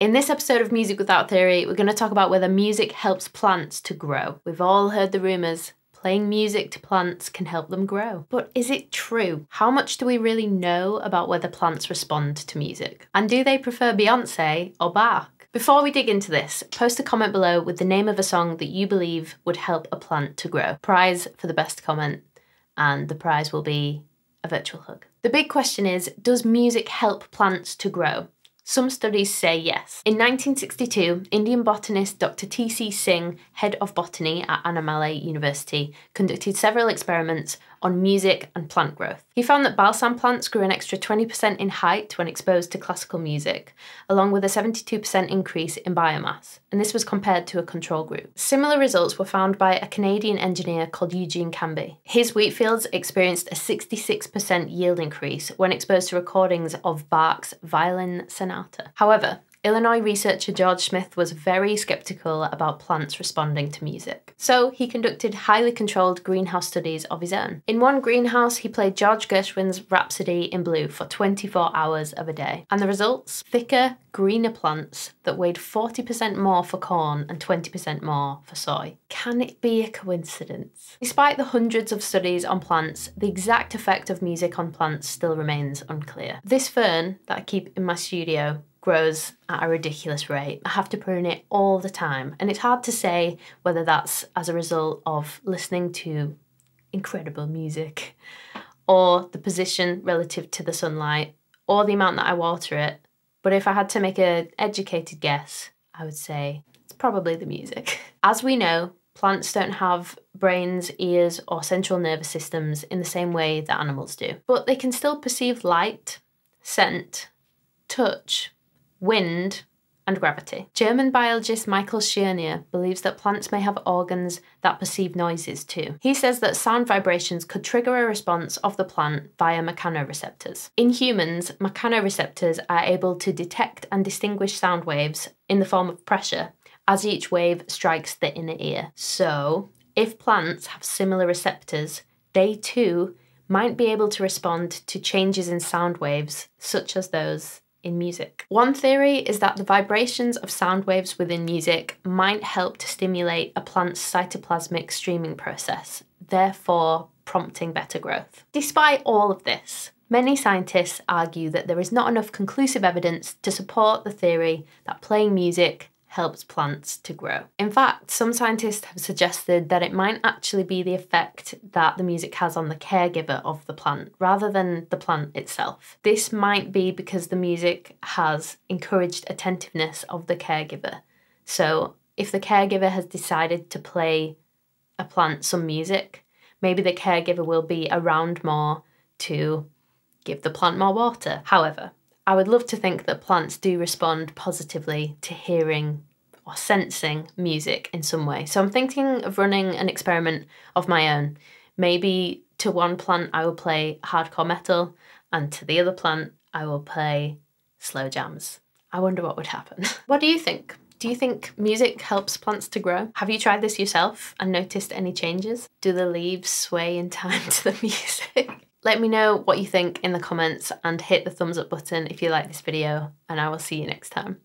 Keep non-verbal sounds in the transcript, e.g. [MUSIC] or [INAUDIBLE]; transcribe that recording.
In this episode of Music Without Theory, we're going to talk about whether music helps plants to grow. We've all heard the rumours. Playing music to plants can help them grow. But is it true? How much do we really know about whether plants respond to music? And do they prefer Beyonce or Bach? Before we dig into this, post a comment below with the name of a song that you believe would help a plant to grow. Prize for the best comment, and the prize will be a virtual hug. The big question is Does music help plants to grow? Some studies say yes. In 1962, Indian botanist Dr. T.C. Singh, head of botany at Annamalai University, conducted several experiments on music and plant growth. He found that balsam plants grew an extra 20% in height when exposed to classical music, along with a 72% increase in biomass, and this was compared to a control group. Similar results were found by a Canadian engineer called Eugene Canby. His wheat fields experienced a 66% yield increase when exposed to recordings of Bach's Violin Sonata. However, Illinois researcher George Smith was very skeptical about plants responding to music. So he conducted highly controlled greenhouse studies of his own. In one greenhouse, he played George Gershwin's Rhapsody in Blue for 24 hours of a day. And the results? Thicker, greener plants that weighed 40% more for corn and 20% more for soy. Can it be a coincidence? Despite the hundreds of studies on plants, the exact effect of music on plants still remains unclear. This fern that I keep in my studio grows at a ridiculous rate. I have to prune it all the time, and it's hard to say whether that's as a result of listening to incredible music or the position relative to the sunlight or the amount that I water it. But if I had to make an educated guess, I would say it's probably the music. [LAUGHS] As we know, plants don't have brains, ears, or central nervous systems in the same way that animals do, but they can still perceive light, scent, touch, wind, and gravity. German biologist Michael Schernier believes that plants may have organs that perceive noises too. He says that sound vibrations could trigger a response of the plant via mechanoreceptors. In humans, mechanoreceptors are able to detect and distinguish sound waves in the form of pressure as each wave strikes the inner ear. So, if plants have similar receptors, they too might be able to respond to changes in sound waves, such as those in music. One theory is that the vibrations of sound waves within music might help to stimulate a plant's cytoplasmic streaming process, therefore prompting better growth. Despite all of this, Many scientists argue that there is not enough conclusive evidence to support the theory that playing music helps plants to grow. In fact, some scientists have suggested that it might actually be the effect that the music has on the caregiver of the plant rather than the plant itself. This might be because the music has encouraged attentiveness of the caregiver. So, if the caregiver has decided to play a plant some music, maybe the caregiver will be around more to give the plant more water. However, I would love to think that plants do respond positively to hearing or sensing music in some way. So I'm thinking of running an experiment of my own. Maybe to one plant I will play hardcore metal, and to the other plant I will play slow jams. I wonder what would happen. [LAUGHS] what do you think? Do you think music helps plants to grow? Have you tried this yourself and noticed any changes? Do the leaves sway in time [LAUGHS] to the music? Let me know what you think in the comments and hit the thumbs up button if you like this video and I will see you next time.